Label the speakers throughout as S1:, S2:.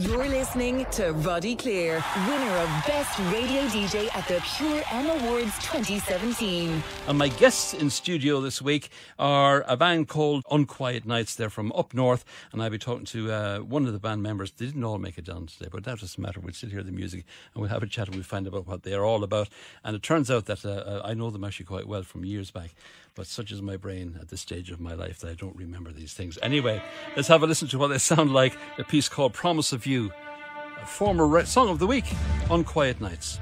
S1: You're listening to Roddie Cleere, winner of Best Radio DJ at the Pure M Awards 2017.
S2: And my guests in studio this week are a band called Unquiet Nights. They're from up north, and I'll be talking to uh, one of the band members. They didn't all make it down today, but that doesn't matter. We'll still hear the music and we'll have a chat and we'll find out what they're all about. And it turns out that uh, uh, I know them actually quite well from years back, but such is my brain at this stage of my life that I don't remember these things. Anyway, let's have a listen to what they sound like. A piece called Promise of You, a former song of the week on Quiet Nights.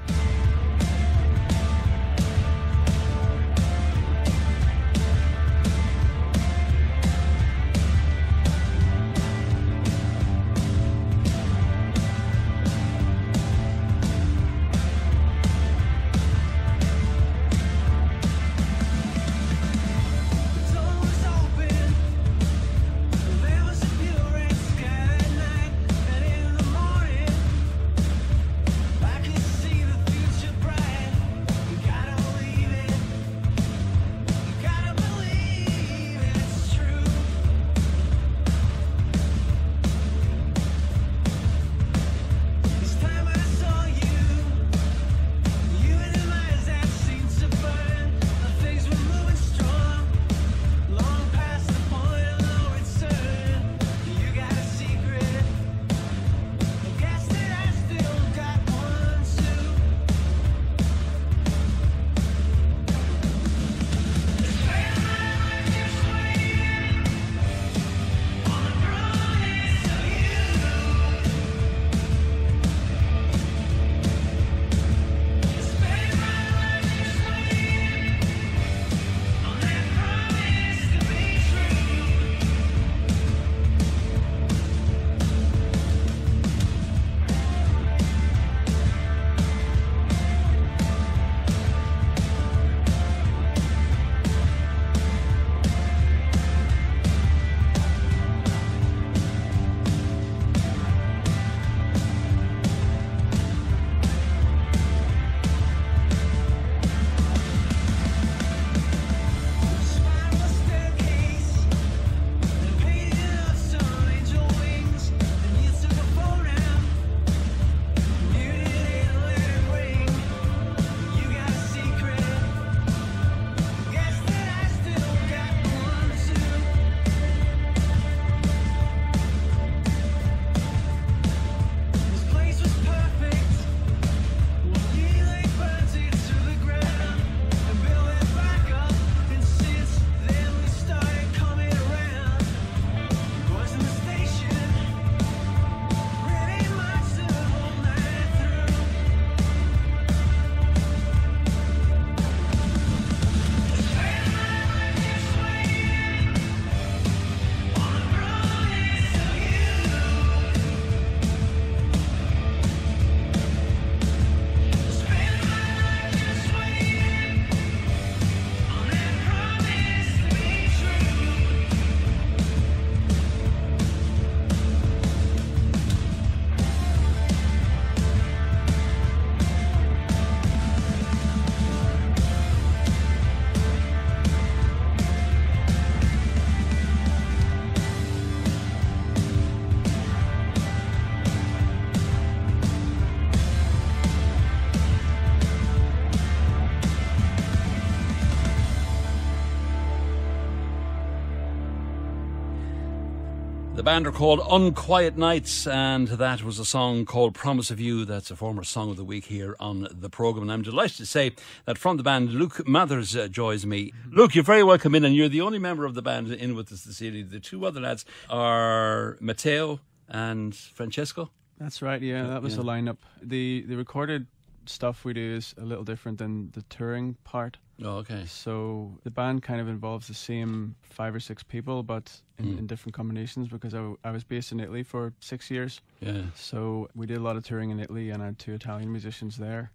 S2: The band are called Unquiet Nights, and that was a song called Promise of You. That's a former song of the week here on the programme. And I'm delighted to say that from the band, Luke Mathers uh, joins me. Luke, you're very welcome in, and you're the only member of the band in with us this evening. The two other lads are Matteo and Francesco.
S3: That's right. Yeah, that was
S2: Yeah.
S3: the lineup. The the recorded stuff we do is a little different than the touring part.
S2: Oh, okay.
S3: So the band kind of involves the same five or six people, but in,
S2: Mm.
S3: in different combinations. Because I, w- I was based in Italy for six years,
S2: Yeah.
S3: so we did a lot of touring in Italy, and I had two Italian musicians there.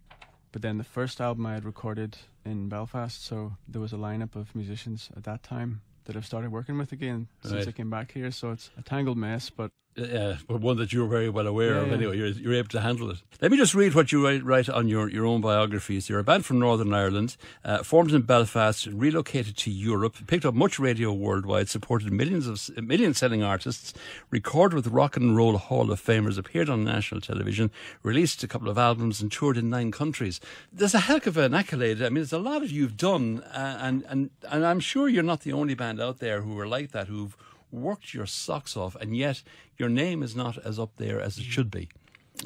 S3: But then the first album I had recorded in Belfast, so there was a lineup of musicians at that time that I've started working with again since I came back here. So it's a tangled mess, but
S4: Yeah, but one that you're very well aware
S3: Yeah,
S4: of
S3: yeah.
S4: anyway. You're, you're able to handle it. Let me just read what you write, write on your, your own biographies. You're a band from Northern Ireland, uh, formed in Belfast, relocated to Europe, picked up much radio worldwide, supported millions of million selling artists, recorded with Rock and Roll Hall of Famers, appeared on national television, released a couple of albums, and toured in nine countries. There's a heck of an accolade. I mean, there's a lot of you've done, uh, and, and, and I'm sure you're not the only band out there who are like that, who've worked your socks off, and yet your name is not as up there as it should be.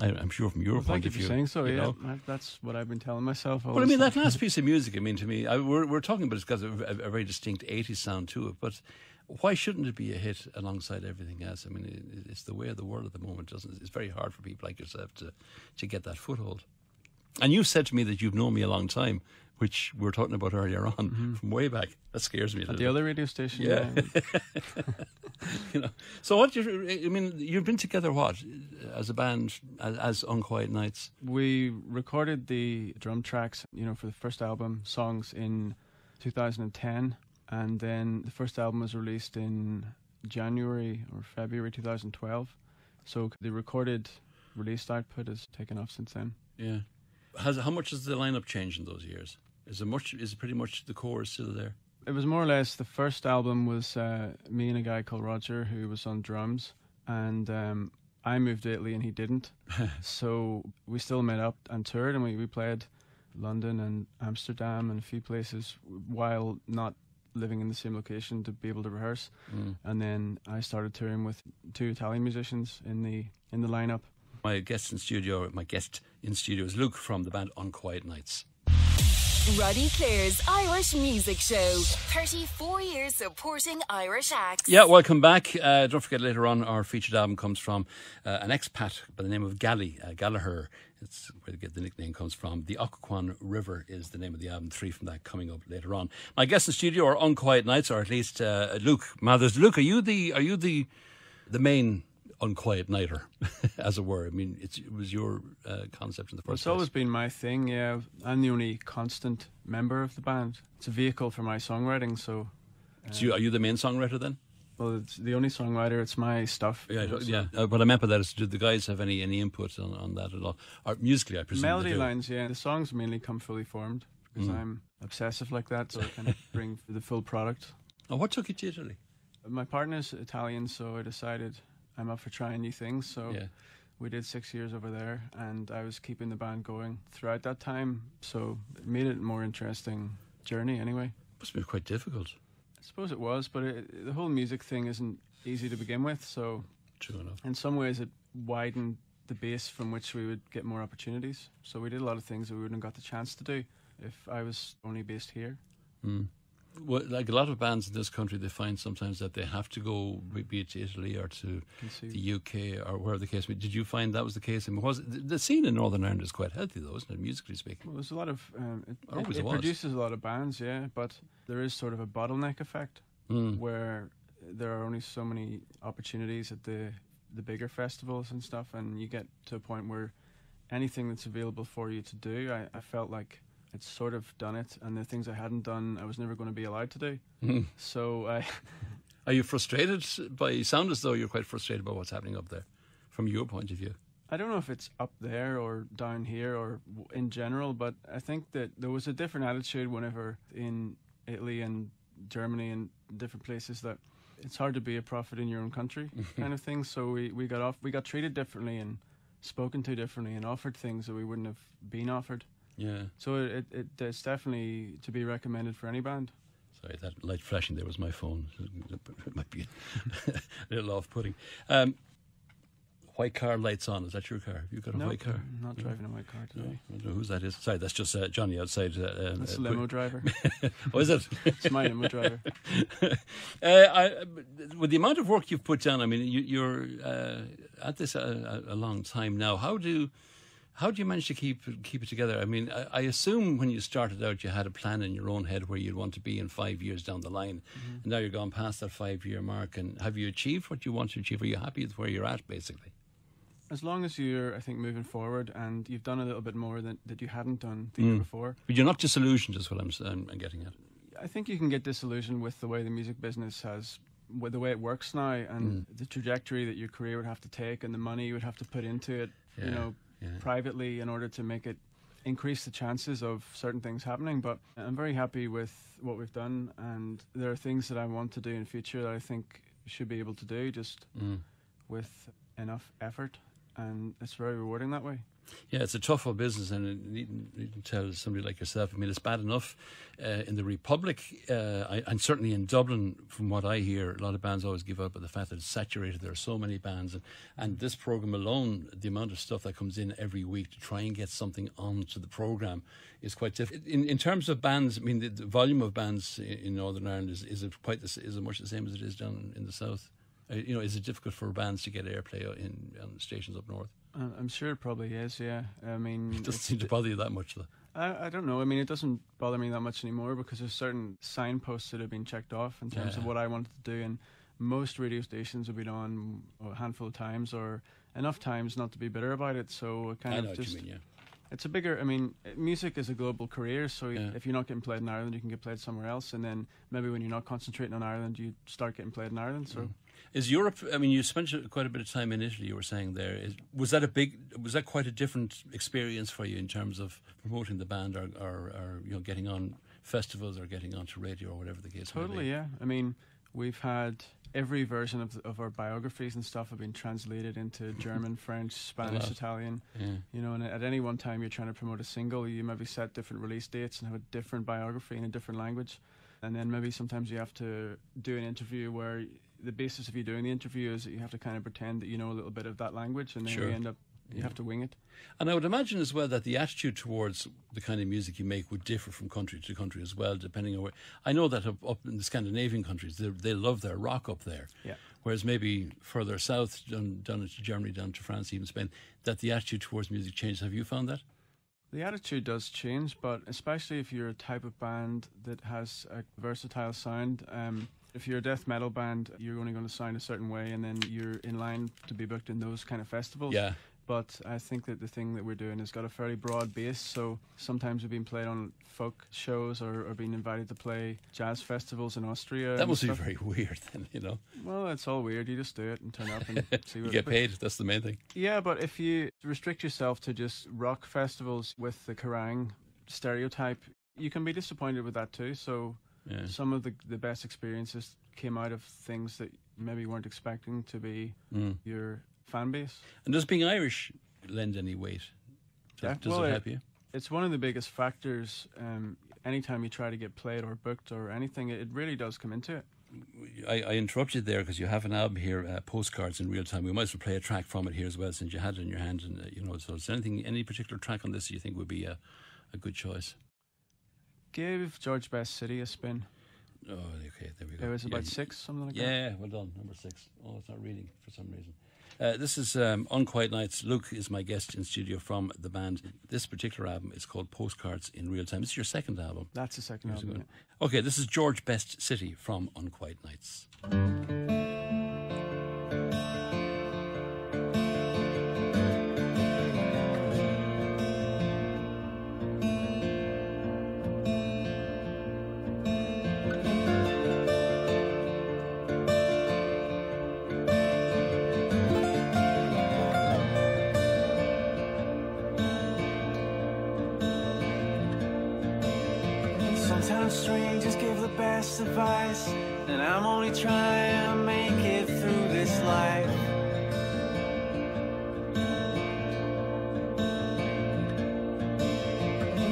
S4: I, I'm sure from your
S3: Well,
S4: point of view.
S3: thank you for saying so.
S4: you
S3: Yeah,
S4: know.
S3: that- that's what I've been telling myself.
S4: Well, I mean, that last piece of music, I mean, to me, I, we're, we're talking about it's got a, a, a very distinct 80s sound to it, but why shouldn't it be a hit alongside everything else? I mean, it, it's the way of the world at the moment, doesn't it? It's very hard for people like yourself to, to get that foothold. And you've said to me that you've known me a long time, which we were talking about earlier on, mm-hmm. from way back. That scares me a
S3: At the other radio station.
S4: Yeah. you know. So what you I mean you've been together what as a band as, as Unquiet Nights?
S3: We recorded the drum tracks, you know, for the first album, songs in 2010, and then the first album was released in January or February 2012. So the recorded released output has taken off since then.
S4: Yeah. Has how much has the lineup changed in those years? Is it much? Is it pretty much the core is still there?
S3: It was more or less the first album was uh, me and a guy called Roger who was on drums, and um, I moved to Italy and he didn't. so we still met up and toured, and we, we played London and Amsterdam and a few places while not living in the same location to be able to rehearse.
S4: Mm.
S3: And then I started touring with two Italian musicians in the in the lineup.
S4: My guest in studio, my guest in studio is Luke from the band Unquiet Nights.
S1: Roddie Cleere's Irish Music Show. 34 years supporting Irish acts.
S4: Yeah, welcome back. Uh, don't forget later on our featured album comes from uh, an expat by the name of Gally, uh, Gallagher. It's where the, nickname comes from. The Occoquan River is the name of the album. Three from that coming up later on. My guests in studio are Unquiet Nights, or at least uh, Luke Mathers. Luke, are you the are you the the main unquiet nighter, as it were? I mean, it's, it was your uh, concept in the first
S3: it's
S4: place.
S3: always been my thing. Yeah, I'm the only constant member of the band. It's a vehicle for my songwriting. So,
S4: So you, are you the main songwriter then?
S3: well, it's the only songwriter. It's my stuff.
S4: Yeah,
S3: you know, so-
S4: yeah. Uh, what I meant by that is, did the guys have any any input on, on that at all? Or musically, I presume.
S3: Melody lines, yeah. The songs mainly come fully formed because
S4: Mm.
S3: I'm obsessive like that, so I kind of bring the full product.
S4: Oh, what took you to Italy?
S3: My partner's Italian, so I decided I'm up for trying new things. So
S4: Yeah.
S3: we did six years over there, and I was keeping the band going throughout that time. So it made it a more interesting journey, anyway.
S4: Must have been quite difficult.
S3: I suppose it was, but it, the whole music thing isn't easy to begin with. So
S4: True enough.
S3: in some ways, it widened the base from which we would get more opportunities. So we did a lot of things that we wouldn't have got the chance to do if I was only based here.
S4: Mm. Well, like a lot of bands in this country, they find sometimes that they have to go, be it to Italy or to the UK or wherever the case may be. Did you find that was the case? I mean, was it, the- the scene in Northern Ireland is quite healthy, though, isn't it, musically speaking?
S3: Well, there's a lot of um, it, it, it produces a lot of bands, yeah, but there is sort of a bottleneck effect
S4: Mm.
S3: where there are only so many opportunities at the the bigger festivals and stuff, and you get to a point where anything that's available for you to do, I, I felt like I'd sort of done it, and the things I hadn't done, I was never going to be allowed to do.
S4: Mm.
S3: So I,
S4: Are you frustrated by? You sound as though you're quite frustrated by what's happening up there, from your point of view.
S3: I don't know if it's up there or down here or in general, but I think that there was a different attitude whenever in Italy and Germany and different places that it's hard to be a prophet in your own country kind of thing. So we, we got off we got treated differently and spoken to differently and offered things that we wouldn't have been offered.
S4: Yeah.
S3: So it, it it's definitely to be recommended for any band.
S4: Sorry, that light flashing there was my phone. It might be a little off-putting. Um, white car lights on. Is that your car? Have you got a
S3: no,
S4: white car?
S3: I'm not
S4: No.
S3: driving a white car
S4: No,
S3: today.
S4: I don't know whose that is. Sorry, that's just uh, Johnny outside. Uh, uh,
S3: That's
S4: uh,
S3: a limo driver.
S4: Oh, is it?
S3: it's my limo driver.
S4: uh, I, with the amount of work you've put down, I mean, you, you're uh, at this a, a, a long time now. How do how do you manage to keep keep it together? I mean, I, I assume when you started out, you had a plan in your own head where you'd want to be in five years down the line, and now you're gone past that five year mark. And have you achieved what you want to achieve? Are you happy with where you're at, basically?
S3: As long as you're, I think, moving forward and you've done a little bit more than that you hadn't done the year
S4: Mm.
S3: before,
S4: But you're not disillusioned, is what I'm, I'm, getting at.
S3: I think you can get disillusioned with the way the music business has with the way it works now and the trajectory that your career would have to take and the money you would have to put into it,
S4: Yeah,
S3: you know,
S4: yeah.
S3: privately in order to make it increase the chances of certain things happening. But I'm very happy with what we've done, and there are things that I want to do in future that I think should be able to do just
S4: Mm.
S3: with enough effort, and it's very rewarding that way.
S4: Yeah, it's a tough old business, and you needn't, needn't tell somebody like yourself. I mean, it's bad enough uh, in the Republic, uh, I, and certainly in Dublin. From what I hear, a lot of bands always give up on the fact that it's saturated. There are so many bands, and, and this program alone, the amount of stuff that comes in every week to try and get something onto the program is quite difficult. In, in terms of bands, I mean, the, the volume of bands in, in Northern Ireland is is it quite the, is much the same as it is down in the south? Uh, you know, is it difficult for bands to get airplay in on stations up north?
S3: I'm sure it probably is. Yeah, I mean,
S4: It doesn't seem to bother you that much, though.
S3: I, I don't know. I mean, it doesn't bother me that much anymore because there's certain signposts that have been checked off in terms of what I wanted to do, and most radio stations have been on a handful of times or enough times not to be bitter about it. So it kind
S4: I
S3: of
S4: know what
S3: just
S4: you mean, yeah.
S3: it's a bigger. I mean, music is a global career, so
S4: Yeah.
S3: if you're not getting played in Ireland, you can get played somewhere else, and then maybe when you're not concentrating on Ireland, you start getting played in Ireland. So.
S4: Mm. Is Europe? I mean, you spent quite a bit of time in Italy. You were saying there. Is, was that a big? Was that quite a different experience for you in terms of promoting the band, or, or, or you know, getting on festivals, or getting onto radio, or whatever the case may
S3: Totally, yeah. I mean, we've had every version of, of our biographies and stuff have been translated into German, French, Spanish. Italian.
S4: Yeah.
S3: You know, and at any one time you're trying to promote a single, you maybe set different release dates and have a different biography in a different language. And then maybe sometimes you have to do an interview where the basis of you doing the interview is that you have to kind of pretend that you know a little bit of that language, and then
S4: Sure.
S3: you end up you have to wing it.
S4: And I would imagine as well that the attitude towards the kind of music you make would differ from country to country as well, depending on where. I know that up, up in the Scandinavian countries, they, they love their rock up there.
S3: Yeah.
S4: Whereas maybe further south, down, down into Germany, down to France, even Spain, that the attitude towards music changes. Have you found that?
S3: The attitude does change, but especially if you're a type of band that has a versatile sound. Um, if you're a death metal band, you're only going to sound a certain way, and then you're in line to be booked in those kind of festivals.
S4: Yeah.
S3: But I think that the thing that we're doing has got a fairly broad base. So sometimes we've been played on folk shows or, or being invited to play jazz festivals in Austria.
S4: That must be very weird then, you know.
S3: Well, it's all weird. You just do it and turn up and see
S4: You
S3: what
S4: get
S3: but-
S4: paid, that's the main thing.
S3: yeah, but if you restrict yourself to just rock festivals with the Kerrang stereotype, you can be disappointed with that too. So
S4: Yeah.
S3: some of the the best experiences came out of things that maybe weren't expecting to be
S4: Mm.
S3: your fan base.
S4: And does being Irish lend any weight? Does,
S3: Yeah,
S4: does
S3: well,
S4: it help you?
S3: It's one of the biggest factors. Um, anytime you try to get played or booked or anything, it really does come into it.
S4: I, I interrupted there because you have an album here, uh, postcards in real time. We might as well play a track from it here as well, since you had it in your hand. And uh, you know, so is there anything, any particular track on this you think would be a, a good choice?
S3: Give George Best City a spin.
S4: Oh, okay, there we go.
S3: It was about
S4: y-
S3: six, something like that.
S4: Yeah, well done, number six. Oh, it's not reading for some reason. Uh, this is um, Unquiet Nights. Luke is my guest in studio from the band. This particular album is called Postcards in Real Time. This is your second album.
S3: That's the second
S4: Years
S3: album.
S4: ago. Okay, this is George Best City from Unquiet Nights.
S2: Sometimes strangers give the best advice, and I'm only trying to make it through this life.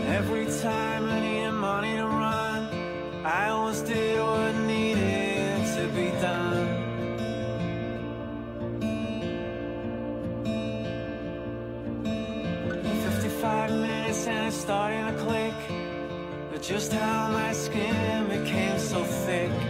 S2: Every time I needed money to run, I always did what needed to be done. Fifty-five minutes and it's starting to click. Just how my skin became so thick.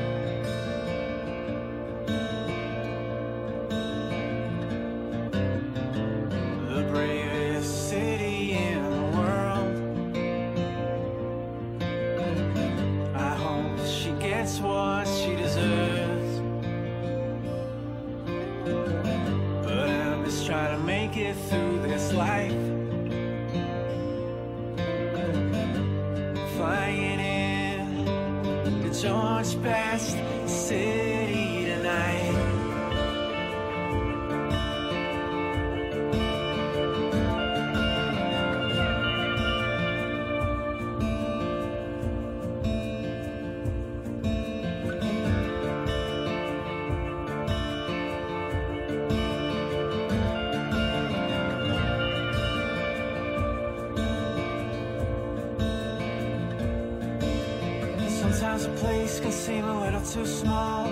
S2: Sometimes a place can seem a little too small,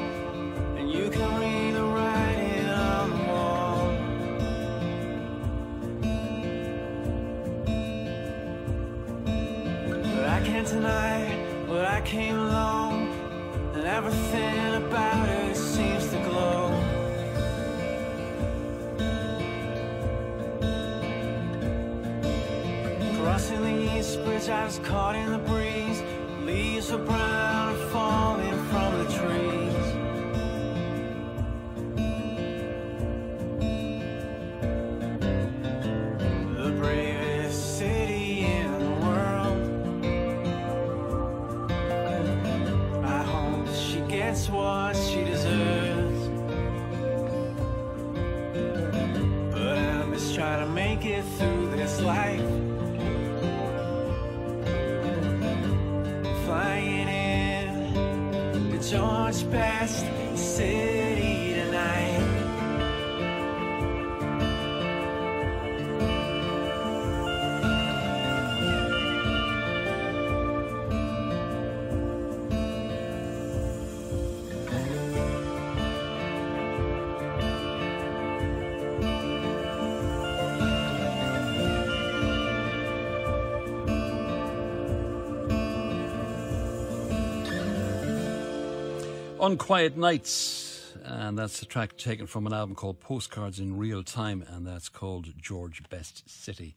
S2: and you can read the writing on the wall. But I can't deny what I came along, and everything about it seems to glow. Crossing the east bridge, I was caught in the breeze. Leaves were brown falling from the trees. George Best City
S4: Unquiet Nights, and that's a track taken from an album called Postcards in Real Time, and that's called George Best City.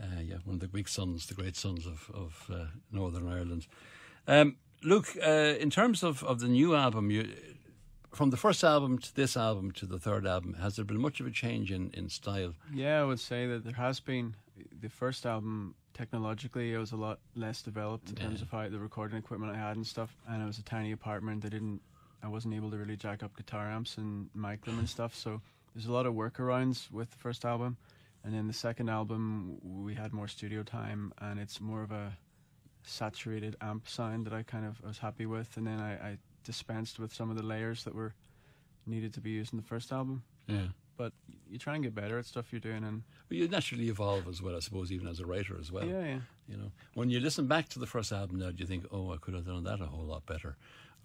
S4: Uh, yeah, one of the big sons, the great sons of, of uh, Northern Ireland. Um, Luke, uh, in terms of, of the new album, you, from the first album to this album to the third album, has there been much of a change in, in style?
S3: Yeah, I would say that there has been. The first album, technologically, it was a lot less developed in terms of how the recording equipment I had and stuff. And it was a tiny apartment. I didn't, I wasn't able to really jack up guitar amps and mic them and stuff. So there's a lot of workarounds with the first album. And then the second album, we had more studio time, and it's more of a saturated amp sound that I kind of was happy with. And then I, I dispensed with some of the layers that were needed to be used in the first album.
S4: Yeah.
S3: But you try and get better at stuff you're doing, and
S4: Well, you naturally evolve as well, I suppose, even as a writer as well.
S3: yeah, yeah.
S4: You know, when you listen back to the first album now, do you think, oh, I could have done that a whole lot better,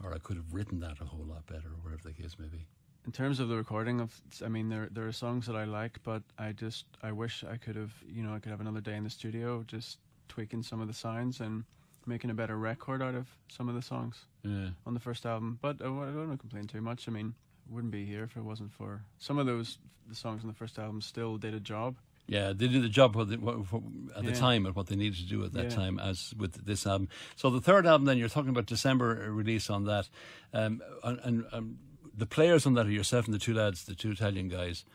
S4: or I could have written that a whole lot better, or whatever the case may be?
S3: In terms of the recording of, I mean, there there are songs that I like, but I just I wish I could have, you know, I could have another day in the studio just tweaking some of the sounds and making a better record out of some of the songs
S4: Yeah.
S3: on the first album. But I don't want to complain too much. I mean, I wouldn't be here if it wasn't for some of those the songs on the first album still did a job.
S4: Yeah, they did the job what they, what, what, at the
S3: Yeah.
S4: time and what they needed to do at that
S3: Yeah.
S4: time, as with this album. So the third album, then you're talking about December uh, release on that, um, and, and um, the players on that are yourself and the two lads, the two Italian guys,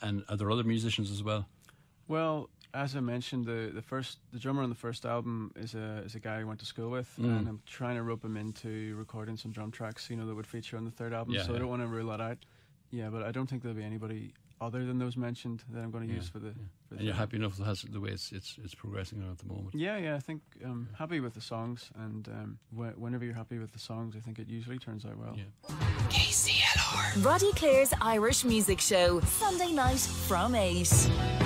S4: and are there other musicians as well?
S3: Well, as I mentioned, the, the first the drummer on the first album is a is a guy I went to school with,
S4: Mm.
S3: and I'm trying to rope him into recording some drum tracks, you know, that would feature on the third album.
S4: Yeah,
S3: so I don't want to rule that out. Yeah, but I don't think there'll be anybody other than those mentioned that I'm going to use for the. For the
S4: And you're happy enough with the way it's it's, it's progressing at the moment.
S3: Yeah, yeah, I think I'm happy with the songs, and um, wh- whenever you're happy with the songs, I think it usually turns out well.
S4: Yeah.
S1: Roddie Cleere's Irish Music Show, Sunday night from 8.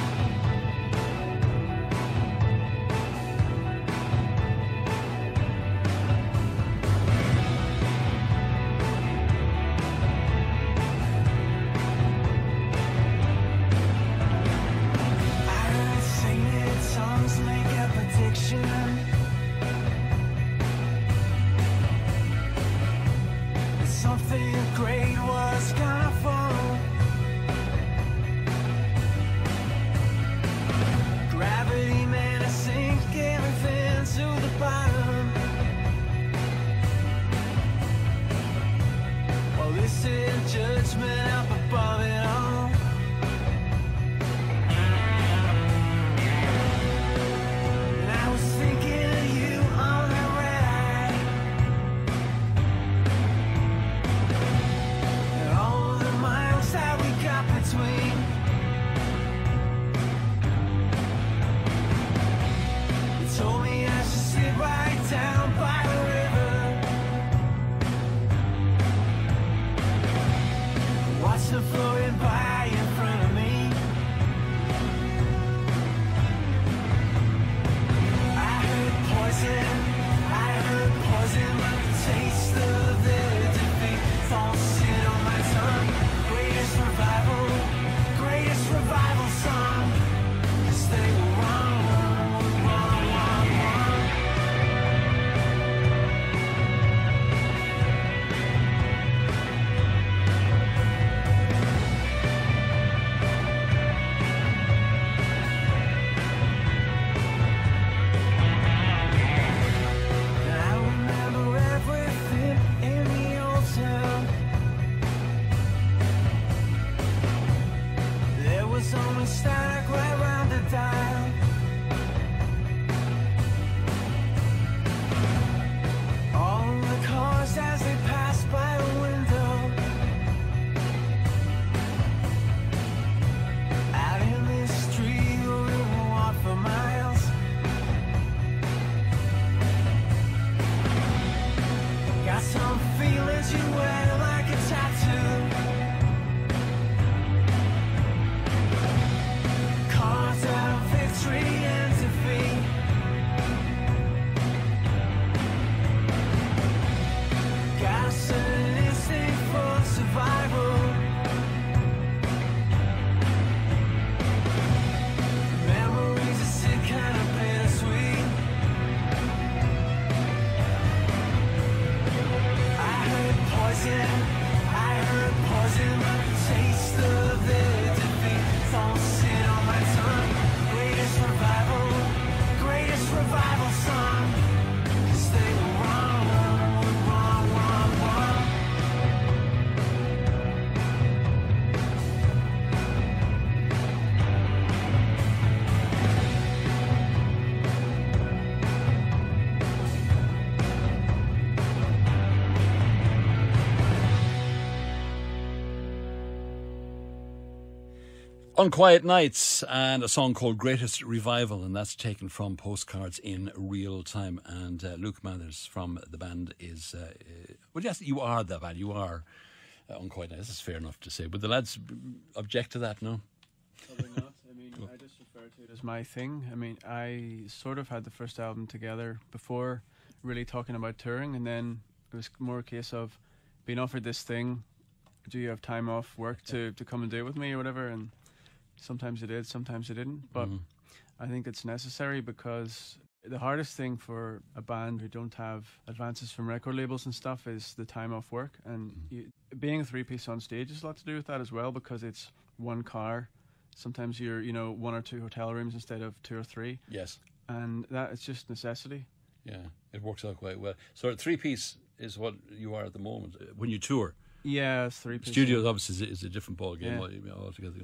S4: Unquiet Nights and a song called Greatest Revival, and that's taken from postcards in real time. And uh, Luke Mathers from the band is, uh, uh, well, yes, you are the band, you are uh, quiet Nights. That's fair enough to say. Would the lads object to that? No?
S3: Probably not. I mean, I just refer to it as my thing. I mean, I sort of had the first album together before really talking about touring, and then it was more a case of being offered this thing. Do you have time off work to, to come and do it with me or whatever? And sometimes it did, sometimes it didn't. But
S4: Mhm.
S3: I think it's necessary because the hardest thing for a band who don't have advances from record labels and stuff is the time off work. And you, being a three piece on stage has a lot to do with that as well because it's one car. Sometimes you're, you know, one or two hotel rooms instead of two or three.
S4: Yes.
S3: And that is just necessity.
S4: Yeah, it works out quite well. So, a three piece is what you are at the moment uh, when you tour.
S3: Yeah, it's three.
S4: Studios, obviously, is a, different ball game
S3: Yeah.
S4: you know, altogether.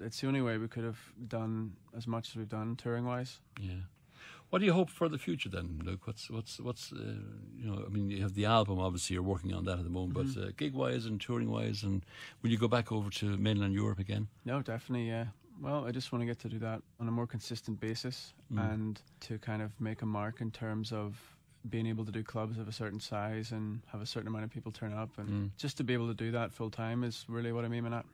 S3: It's the only way we could have done as much as we've done touring wise.
S4: Yeah. What do you hope for the future then, Luke? What's what's what's uh, you know? I mean, you have the album. Obviously, you're working on that at the moment. But uh, gig wise and touring wise, and will you go back over to mainland Europe again?
S3: No, definitely, yeah. Well, I just want to get to do that on a more consistent basis
S4: Mm.
S3: and to kind of make a mark in terms of being able to do clubs of a certain size and have a certain amount of people turn up and
S4: Mm.
S3: just to be able to do that full time is really what I'm aiming at.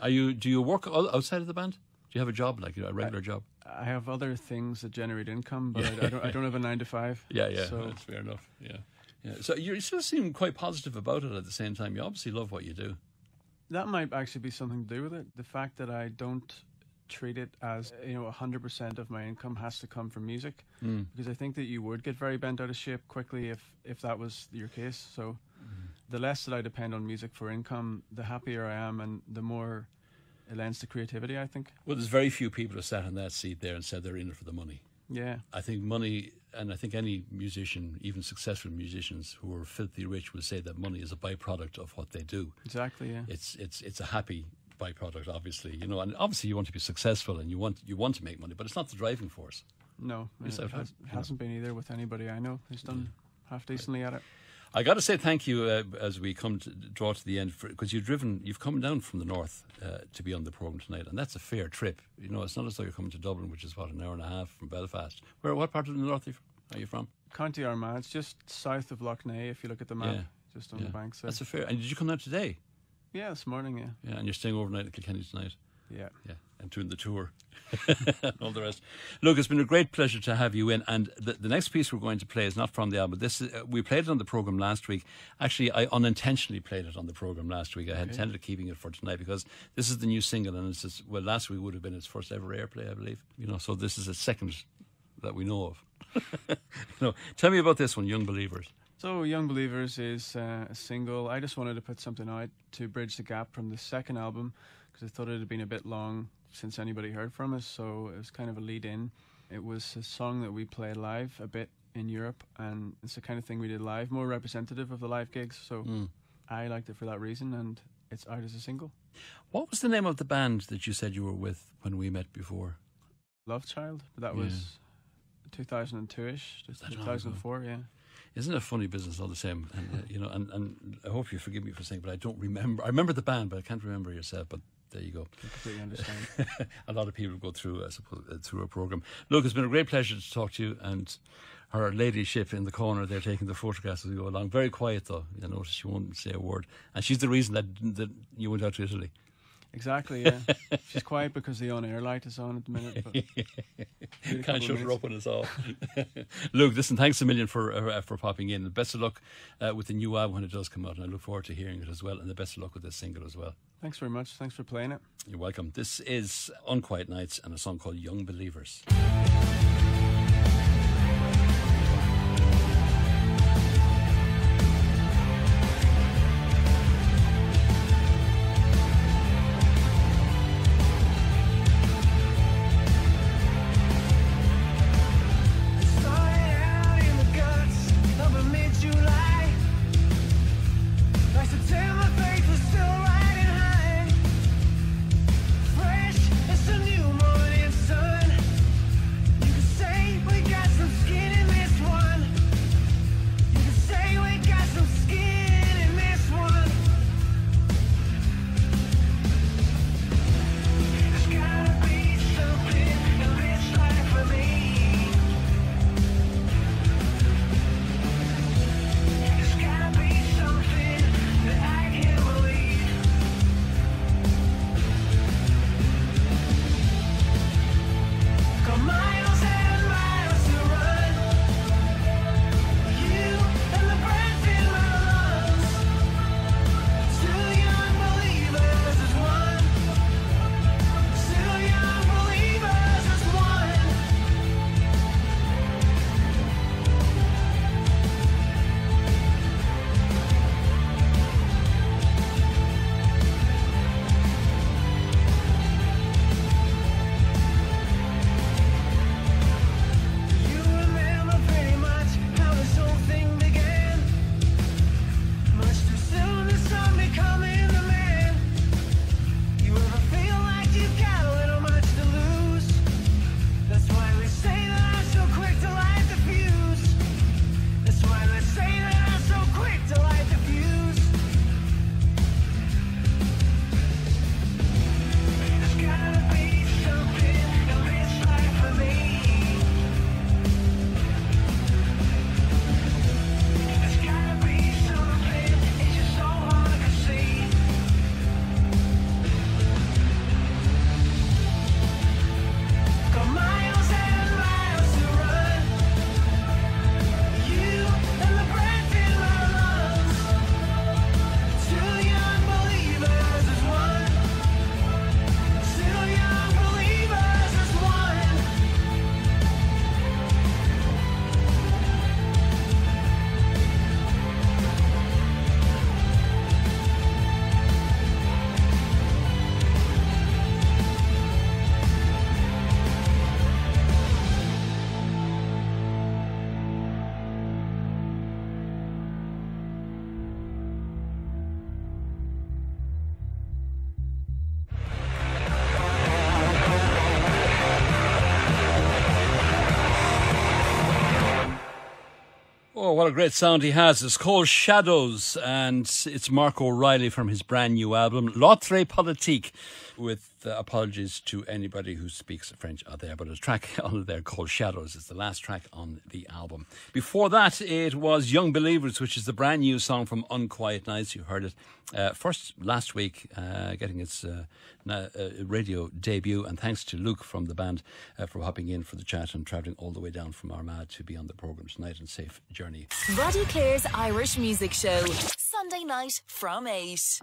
S4: Are you? Do you work outside of the band? Do you have a job like a regular job?
S3: I have other things that generate income, but I, I don't. I don't have a nine to five.
S4: Yeah, yeah,
S3: So
S4: that's fair enough. Yeah, yeah. So you still seem quite positive about it at the same time. You obviously love what you do.
S3: that might actually be something to do with it. The fact that I don't treat it as you know 100% of my income has to come from music
S4: Mm.
S3: because I think that you would get very bent out of shape quickly if if that was your case. So
S4: Mm-hmm.
S3: the less that I depend on music for income, the happier I am, and the more it lends to creativity. I think.
S4: Well, there's very few people who sat in that seat there and said they're in it for the money.
S3: Yeah,
S4: I think money, and I think any musician, even successful musicians who are filthy rich, would say that money is a byproduct of what they do.
S3: exactly. Yeah.
S4: It's it's it's a happy byproduct, obviously, you know, and obviously you want to be successful and you want you want to make money, but it's not the driving force.
S3: No, it,
S4: Yourself,
S3: has,
S4: yeah.
S3: hasn't been either with anybody I know who's done half decently at it.
S4: I got to say thank you uh, as we come to draw to the end because you've driven, you've come down from the north uh, to be on the program tonight, and that's a fair trip. You know, it's not as though you're coming to Dublin, which is what an hour and a half from Belfast. Where, what part of the north are you from? Are you from?
S3: County Armagh, it's just south of Lough Neagh if you look at the map,
S4: Yeah.
S3: just on
S4: Yeah.
S3: the banks.
S4: That's a fair. And did you come down today?
S3: Yeah, this morning. Yeah,
S4: Yeah, and you're staying overnight at Kilkenny tonight.
S3: yeah.
S4: Yeah, and doing the tour and all the rest. Look, it's been a great pleasure to have you in. And the, the next piece we're going to play is not from the album. This is, uh, we played it on the program last week. Actually, I unintentionally played it on the program last week. I had intended keeping it for tonight because this is the new single, and it's just, well, last week would have been its first ever airplay, I believe. You know, so this is a second that we know of. you know, tell me about this one, Young Believers.
S3: So, Young Believers is uh, a single. I just wanted to put something out to bridge the gap from the second album because I thought it had been a bit long since anybody heard from us. So, it was kind of a lead in. It was a song that we played live a bit in Europe, and it's the kind of thing we did live, more representative of the live gigs. So,
S4: Mm.
S3: I liked it for that reason, and it's out as a single.
S4: What was the name of the band that you said you were with when we met before?
S3: Love Child, but that
S4: Yeah.
S3: was 2002 ish,
S4: that
S3: 2004, yeah.
S4: Isn't it a funny business all the same? And, uh, you know, and, and I hope you forgive me for saying, but I don't remember. I remember the band, but I can't remember yourself. But there you go.
S3: I completely understand.
S4: a lot of people go through, I suppose, uh, through a program. Look, it's been a great pleasure to talk to you, and her ladyship in the corner, they're taking the photographs as we go along. Very quiet though. You notice she won't say a word, and she's the reason that that you went out to Italy.
S3: Exactly, yeah. She's quiet because the on air light is on at the minute. But
S4: Can't shut her up on us all. Luke, listen, thanks a million for uh, for popping in. The best of luck uh, with the new album when it does come out, and I look forward to hearing it as well. And the best of luck with this single as well.
S3: Thanks very much. Thanks for playing it.
S4: You're welcome. This is Unquiet Nights and a song called Young Believers. What a great sound he has. It's called Shadows, and it's Mark O'Reilly from his brand new album, L'Autre Politique, with uh, apologies to anybody who speaks French out there. But a track on there called Shadows is the last track on the album. Before that, it was Young Believers, which is the brand new song from Unquiet Nights. You heard it uh, first last week, uh, getting its uh, uh, radio debut. And thanks to Luke from the band uh, for hopping in for the chat and travelling all the way down from Armagh to be on the programme tonight and safe journey.
S1: Roddie Cleere's Irish Music Show. Sunday night from 8.